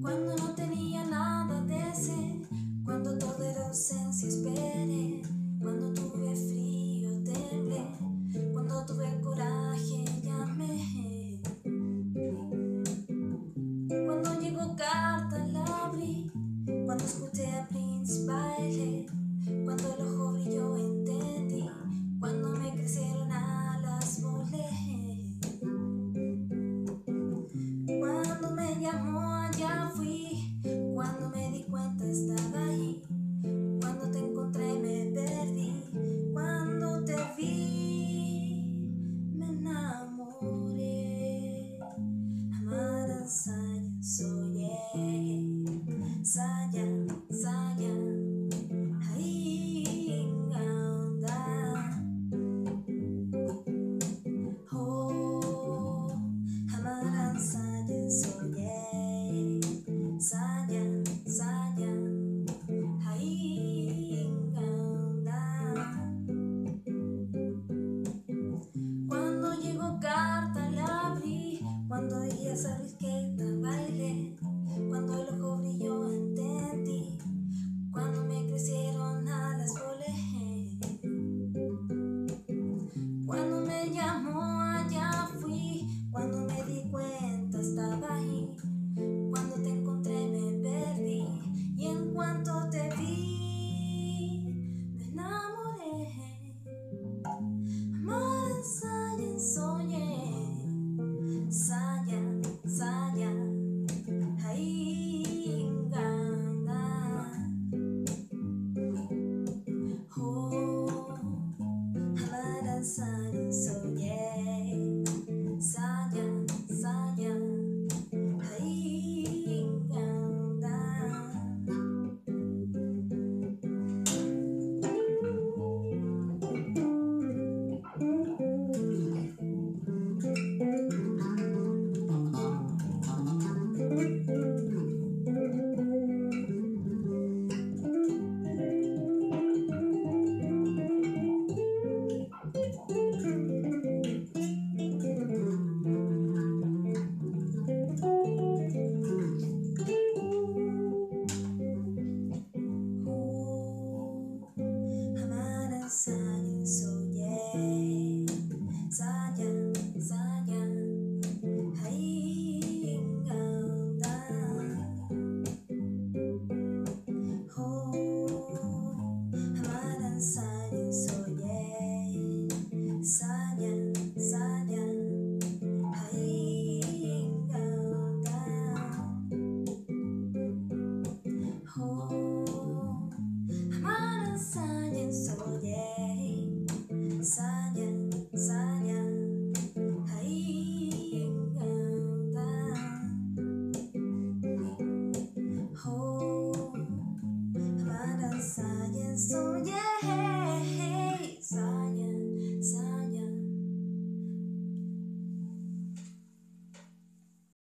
Cuando no tenía nada de ser, cuando todo era ausencia, esperé. cuando lo